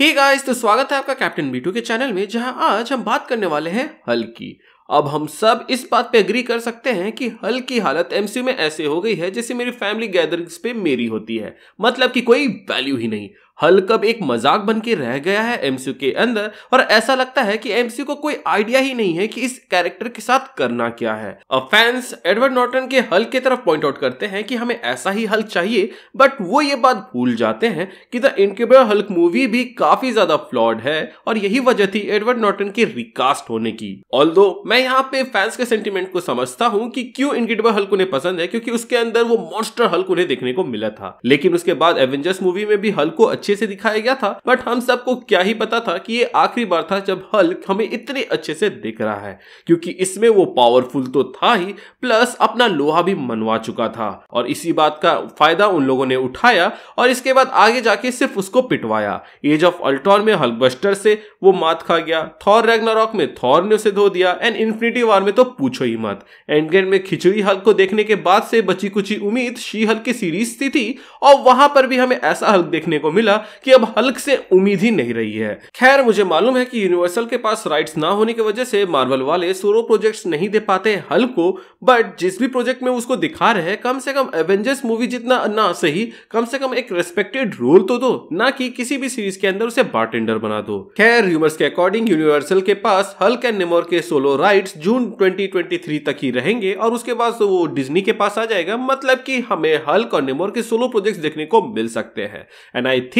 Hey guys तो स्वागत है आपका कैप्टन बीटू के चैनल में, जहाँ आज हम बात करने वाले हैं हल की अब हम सब इस बात पे एग्री कर सकते हैं कि हल की हालत एमसीयू में ऐसे हो गई है जैसे मेरी फैमिली गैदरिंग्स पे मेरी होती है। मतलब कि कोई वैल्यू ही नहीं। हल एक मज़ाक बन के रह गया है एमसीयू के अंदर, और ऐसा लगता है कि एमसीयू को कोई आइडिया ही नहीं है कि इस कैरेक्टर के साथ करना क्या है। अब फैंस एडवर्ड नॉर्टन के हल की तरफ़ पॉइंट आउट करते हैं कि हमें ऐसा ही हल चाहिए बट वो ये बात भूल जाते हैं कि द इनकेबल हल्क मूवी भी काफ़ी ज़्यादा फ्लॉड है, और यही वजह थी एडवर्ड नॉर्टन के रिकास्ट होने की। ऑल मैं यहाँ पे फैंस के सेंटिमेंट को समझता हूँ कि क्यों इनक्रेडिबल हल्क उन्हें पसंद है, क्योंकि उसके अंदर वो मॉन्स्टर हल्क उन्हें देखने को मिला था। लेकिन उसके बाद एवेंजर्स मूवी में भी हल्क को अच्छे अच्छे से दिखाया गया था बट हम सबको क्या ही पता था कि ये आखिरी बार था जब हल्क हमें इतने अच्छे से दिख रहा है क्योंकि इसमें वो पावरफुल तो था ही प्लस अपना लोहा भी मनवा चुका था। और इसी बात का फ़ायदा उन लोगों ने उठाया और इसके बाद आगे जाके सिर्फ़ उसको पिटवाया। एज ऑफ़ अल्ट्रॉन में हल्कबस्टर से वो मात खा गया थॉर रैग्नारॉक में थॉर ने उसे धो दिया एंड इन्फिनिटी वार में तो पूछो ही मत। एंडगेम में खिचड़ी हल्क को देखने के बाद से बची कुछ उम्मीद शी हल्क की सीरीज़ थी, थी और वहाँ पर भी हमें ऐसा हल्क देखने को मिला कि अब हल्क से उम्मीद ही नहीं रही है। खैर, मुझे मालूम है कि यूनिवर्सल के पास राइट्स ना होने की वजह से मार्वल वाले सोलो प्रोजेक्ट्स नहीं दे पाते हल्क को बट जिस भी प्रोजेक्ट में उसको दिखा रहे हैं, कम से कम एवेंजर्स मूवी जितना ना सही, कम से कम एक रेस्पेक्टेड रोल तो दो, ना कि किसी भी सीरीज़ के अंदर उसे बारटेंडर बना दो। खैर र्यूमर्स के अकॉर्डिंग यूनिवर्सल के पास हल्क एंड निमोर के सोलो राइट्स जून 2023 तक ही रहेंगे, और उसके बाद तो वो डिज्नी के पास आ जाएगा मतलब कि हमें हल्क और निमोर के सोलो प्रोजेक्ट्स देखने को मिल सकते हैं। एंड आई थिंक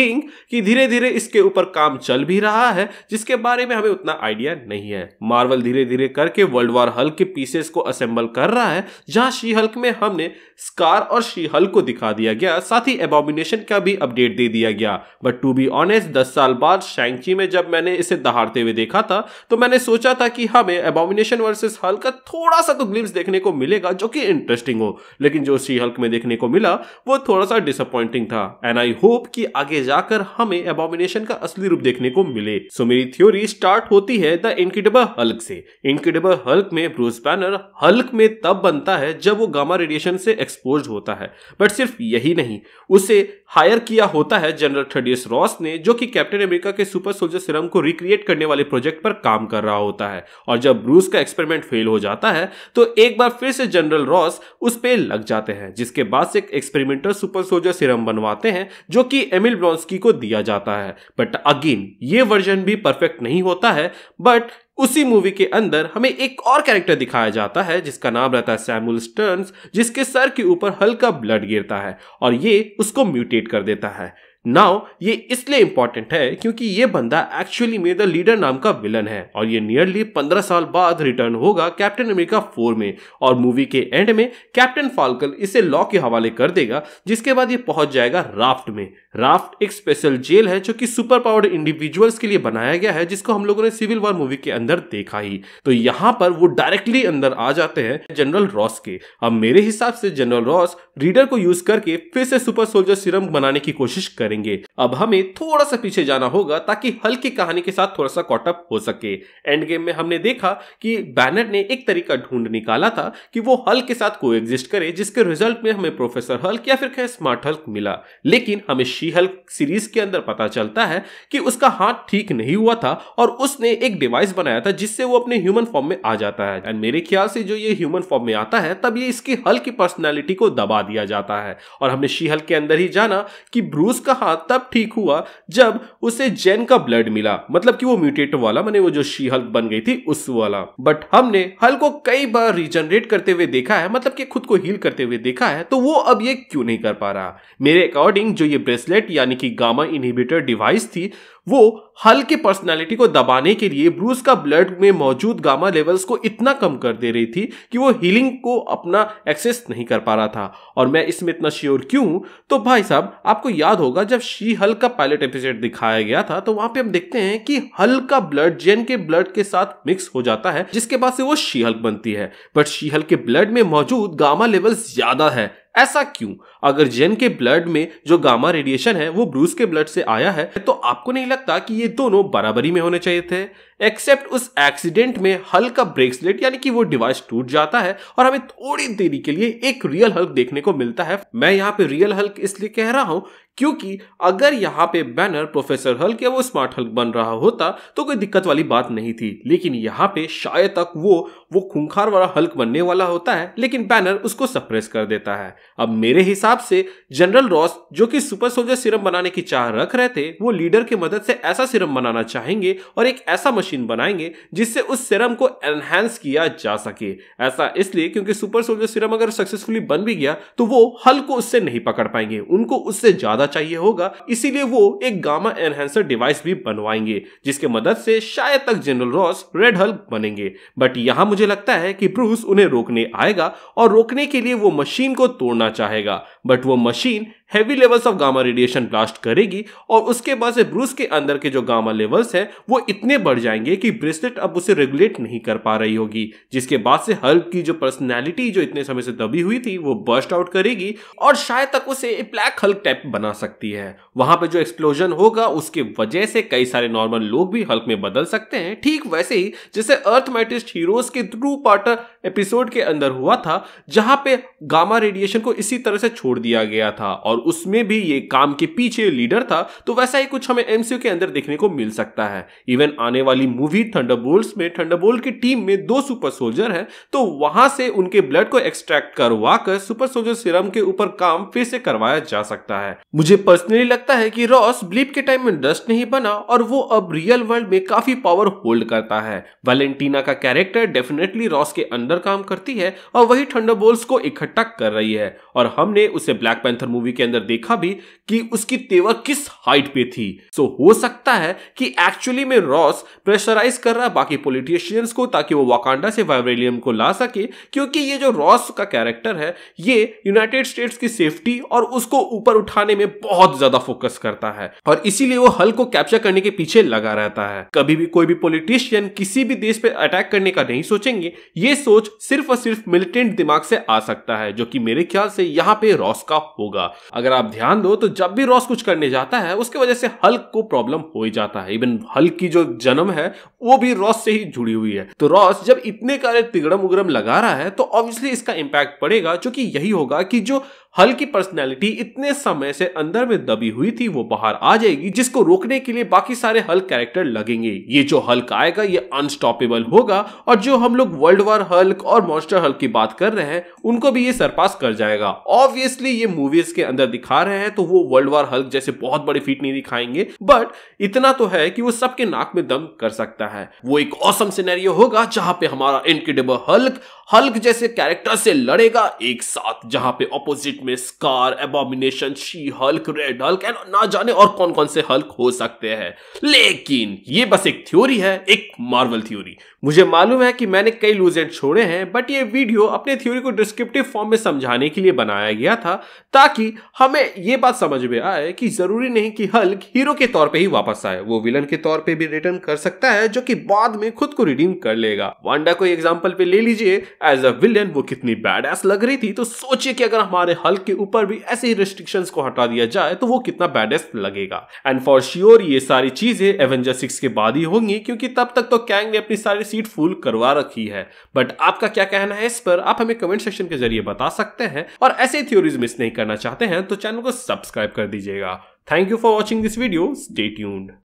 कि धीरे धीरे इसके ऊपर काम चल भी रहा है, जिसके बारे में हमें उतना आइडिया नहीं है। मार्वल धीरे धीरे करके वर्ल्ड वार हल्क के पीसेस को असेंबल कर रहा है, जहाँ शी हल्क में हमने स्कार और शी हल्क को दिखा दिया गया, साथ ही एबोमिनेशन का भी अपडेट दे दिया गया। बट टू बी ऑनेस्ट दस साल बाद शैंची में जब मैंने इसे दहाड़ते हुए देखा था तो मैंने सोचा था कि हमें एबोमिनेशन वर्सेस हल्क का थोड़ा सा तो ग्लिम्स देखने को मिलेगा, जो कि इंटरेस्टिंग हो। लेकिन जो शी हल्क में देखने को मिला, वो थोड़ा सा डिसअपॉइंटिंग था। एंड आई होप कि आगे जाकर हमें एबोमिनेशन का असली रूप देखने को मिले। सो मेरी थ्योरी स्टार्ट होती है द इनक्रेडिबल हल्क से। इनक्रेडिबल हल्क में ब्रूस बैनर हल्क में तब बनता है जब वो गामा रेडिएशन से एक्सपोज होता है। बट सिर्फ़ यही नहीं, उसे हायर किया होता है जनरल थर्डियस रॉस ने, जो कि कैप्टन अमेरिका के सुपर सोल्जर सिरम को रिक्रिएट करने वाले प्रोजेक्ट पर काम कर रहा होता है। और जब ब्रूस का एक्सपेरिमेंट फेल हो जाता है तो एक बार फिर से जनरल रॉस उस पर लग जाते हैं, जिसके बाद से एक्सपेरिमेंटल सुपर सोल्जर सिरम बनवाते हैं, जो कि एमिल ब्रॉन्स्की को दिया जाता है। बट अगेन ये वर्जन भी परफेक्ट नहीं होता है। बट उसी मूवी के अंदर हमें एक और कैरेक्टर दिखाया जाता है, जिसका नाम रहता है सैमुअल स्टर्न्स जिसके सर के ऊपर हल्का ब्लड गिरता है और ये उसको म्यूटेट कर देता है। नाउ ये इसलिए इंपॉर्टेंट है क्योंकि ये बंदा एक्चुअली में द लीडर नाम का विलन है और ये नियरली पंद्रह साल बाद रिटर्न होगा कैप्टन अमेरिका फोर में और मूवी के एंड में कैप्टन फाल्कन इसे लॉ के हवाले कर देगा, जिसके बाद ये पहुँच जाएगा राफ्ट में। राफ्ट एक स्पेशल जेल है जो कि सुपर पावर्ड इंडिविजुअल्स के लिए बनाया गया है, जिसको हम लोगों ने सिविल वॉर मूवी के अंदर देखा ही। तो यहाँ पर वो डायरेक्टली अंदर आ जाते हैं जनरल रॉस के। अब मेरे हिसाब से जनरल रॉस रीडर को यूज़ करके फिर से सुपर सोल्जर सिरम बनाने की कोशिश करेंगे। अब हमें थोड़ा सा पीछे जाना होगा ताकि हल्की कहानी के साथ थोड़ा सा कॉटअप हो सके। एंड गेम में हमने देखा कि बैनर ने एक तरीका ढूंढ निकाला था कि वो हल्क के साथ को करे, जिसके रिज़ल्ट में हमें प्रोफेसर हल्क या फिर स्मार्ट हल्क मिला। लेकिन हमें शी हल्क सीरीज़ के अंदर पता चलता है कि उसका हाथ ठीक नहीं हुआ था और उसने एक डिवाइस बनाया था जिससे वो अपने ह्यूमन फॉर्म में आ जाता है। एंड मेरे ख्याल से जो ये ह्यूमन फॉर्म में आता है, तब ये इसकी हल्की पर्सनैलिटी को दबा दिया जाता है। और हमने शी हल्क के अंदर ही जाना कि ब्रूस का हाथ तब ठीक हुआ जब उसे जेन का ब्लड मिला। मतलब कि वो म्यूटेटर वाला, मैंने वो जो शी हल्क बन गई थी, उस वाला। बट हमने हल को कई बार रिजनरेट करते हुए देखा है मतलब कि खुद को हील करते हुए देखा है तो वो अब ये क्यों नहीं कर पा रहा? मेरे अकॉर्डिंग जो ये ब्रेसलेट यानी कि गामा इनहिबिटर डिवाइस थी वो हल की पर्सनालिटी को दबाने के लिए ब्रूस का ब्लड में मौजूद गामा लेवल्स को इतना कम कर दे रही थी कि वो हीलिंग को अपना एक्सेस नहीं कर पा रहा था। और मैं इसमें इतना श्योर क्यों? तो भाई साहब, आपको याद होगा जब शी हल का पायलट एपिसोड दिखाया गया था तो वहाँ पे हम देखते हैं कि हल का ब्लड जेन के ब्लड के साथ मिक्स हो जाता है, जिसके बाद से वो शी हल्क बनती है। बट शी के ब्लड में मौजूद गामा लेवल ज़्यादा है। ऐसा क्यों? अगर जेन के ब्लड में जो गामा रेडिएशन है, वो ब्रूस के ब्लड से आया है तो आपको नहीं लगता कि ये दोनों बराबरी में होने चाहिए थे? एक्सेप्ट उस एक्सीडेंट में हल्क का ब्रेकस्लेट यानी कि वो डिवाइस टूट जाता है और हमें थोड़ी देरी के लिए एक रियल हल्क देखने को मिलता है। मैं यहाँ पे रियल हल्क इसलिए कह रहा हूँ क्योंकि अगर यहाँ पे बैनर प्रोफेसर हल्क या वो स्मार्ट हल्क बन रहा होता तो कोई दिक्कत वाली बात नहीं थी। लेकिन यहाँ पे शायद तक वो वो खूंखार वाला हल्क बनने वाला होता है, लेकिन बैनर उसको सप्रेस कर देता है। अब मेरे हिसाब से जनरल रॉस जो कि सुपर सोल्जर सिरम बनाने की चाह रख रहे थे, वो लीडर की मदद से ऐसा सिरम बनाना चाहेंगे और एक ऐसा मशीन बनाएँगे, जिससे उस सिरम को एनहेंस किया जा सके। ऐसा इसलिए क्योंकि सुपर सोल्जर सिरम अगर सक्सेसफुली बन भी गया तो वो हल को उससे नहीं पकड़ पाएँगे। उनको उससे ज़्यादा चाहिए होगा, इसीलिए वो एक गामा एनहेंसर डिवाइस भी बनवाएँगे, जिसके मदद से शायद तक जनरल रॉस रेड हल्क बनेंगे। बट यहाँ मुझे लगता है कि ब्रूस उन्हें रोकने आएगा, और रोकने के लिए वो मशीन को तोड़ना चाहेगा। बट वो machine heavy levels of gamma radiation blast करेगी, और उसके बाद से ब्रूस के अंदर के जो गामा लेवल्स हैं, वो इतने बढ़ जाएँगे कि ब्रेसलेट अब उसे रेगुलेट नहीं कर पा रही होगी, जिसके बाद से हल्क की जो पर्सनैलिटी जो इतने समय से दबी हुई थी, वो बर्स्ट आउट करेगी और शायद तक उसे ब्लैक हल्क टाइप बना सकती है। वहाँ पे जो एक्सप्लोजन होगा, उसके वजह से कई सारे नॉर्मल लोग भी हल्क में बदल सकते हैं। ठीक वैसे ही, जैसे अर्थ मैटिस्ट हीरोज के थ्रू पार्टर एपिसोड के अंदर हुआ था, जहाँ पे गामा रेडिएशन को इसी तरह से छोड़ दिया गया था और उसमें भी ये काम के पीछे लीडर था तो वैसा ही कुछ हमें एमसीयू के अंदर देखने को मिल सकता है। इवन आने वाली मूवी थंडरबोल्ट्स में थंडरबोल्ट की टीम में दो सुपर सोल्जर है तो वहाँ से उनके ब्लड को एक्सट्रैक्ट करवा कर सुपर सोल्जर सिरम के ऊपर काम फिर से करवाया जा सकता है। मुझे पर्सनली लगता है कि रॉस ब्लीप के टाइम में डस्ट नहीं बना और वो अब रियल वर्ल्ड में काफ़ी पावर होल्ड करता है। वैलेंटीना का कैरेक्टर डेफिनेटली रॉस के अंदर काम करती है और वही थंडरबोल्ट्स को इकट्ठा कर रही है। और हमने उसे ब्लैक पैंथर मूवी के अंदर देखा भी कि उसकी तेवर किस हाइट पे थी। सो so, हो सकता है कि एक्चुअली में रॉस प्रेशराइज कर रहा है बाकी पॉलिटिशियंस को ताकि वो वाकांडा से वाइब्रेलियम को ला सके, क्योंकि ये जो रॉस का कैरेक्टर है, ये यूनाइटेड स्टेट्स की सेफ्टी और उसको ऊपर उठाने में बहुत ज़्यादा फोकस करता है और इसीलिए वो हल को कैप्चर करने के पीछे लगा रहता है। कभी भी कोई भी पॉलिटिशियन किसी भी देश पे अटैक करने का नहीं सोचेंगे, ये सोच सिर्फ़ और सिर्फ़ मिलिटेंट दिमाग से आ सकता है, जो कि मेरे ख्याल से यहाँ पे रॉस का होगा। अगर आप ध्यान दो तो जब भी रॉस कुछ करने जाता है, उसके वजह से हल्क को प्रॉब्लम हो जाता है। इवन हल्क की जो जन्म है वो भी रॉस से ही जुड़ी हुई है। तो रॉस जब इतने कार्य तिगड़म उगड़म लगा रहा है तो ऑब्वियसली इसका इंपैक्ट पड़ेगा क्योंकि यही होगा कि जो हल की पर्सनैलिटी इतने समय से अंदर में दबी हुई थी, वो बाहर आ जाएगी, जिसको रोकने के लिए बाकी सारे हल कैरेक्टर लगेंगे। ये जो हल्क आएगा, ये अनस्टॉपेबल होगा, और जो हम लोग वर्ल्ड वार हल्क और मॉन्स्टर हल्क की बात कर रहे हैं, उनको भी ये सरपास कर जाएगा। ऑब्वियसली ये मूवीज़ के अंदर दिखा रहे हैं तो वो वर्ल्ड वार हल्क जैसे बहुत बड़ी फीट नहीं दिखाएँगे बट इतना तो है कि वो सबके नाक में दम कर सकता है। वो एक औसम सिनेरियो होगा, जहाँ पे हमारा इनक्रेडिबल हल्क हल्क जैसे कैरेक्टर से लड़ेगा एक साथ, जहाँ पे ऑपोजिट में Skaar Abomination She Hulk Red Hulk and ना जाने और कौन कौन से हल्क हो सकते हैं। लेकिन ये बस एक थ्योरी है, एक मार्वल थ्योरी मुझे मालूम है कि मैंने कई लूज एंड छोड़े हैं बट ये वीडियो अपने थ्योरी को डिस्क्रिप्टिव फॉर्म में समझाने के लिए बनाया गया था, ताकि हमें ये बात समझ में आए कि ज़रूरी नहीं कि हल्क हीरो के तौर पे ही वापस आए। वो विलन के तौर पे भी रिटर्न कर सकता है, जो कि बाद में खुद को रिडीम कर लेगा। वांडा को एग्ज़ाम्पल पे ले लीजिए एज अ विलन वो कितनी बैड लग रही थी तो सोचिए कि अगर हमारे हल्क के ऊपर भी ऐसे ही रिस्ट्रिक्शन को हटा दिया जाए तो वो कितना बैड लगेगा। एंड फॉर श्योर ये सारी चीज़ें एवेंजर सिक्स के बाद ही होंगी, क्योंकि तब तक तो कैंग ने अपनी सारी सीट फुल करवा रखी है। बट आपका क्या कहना है इस पर? आप हमें कमेंट सेक्शन के ज़रिए बता सकते हैं। और ऐसे थ्योरीज मिस नहीं करना चाहते हैं तो चैनल को सब्सक्राइब कर दीजिएगा। Thank you for watching this video stay tuned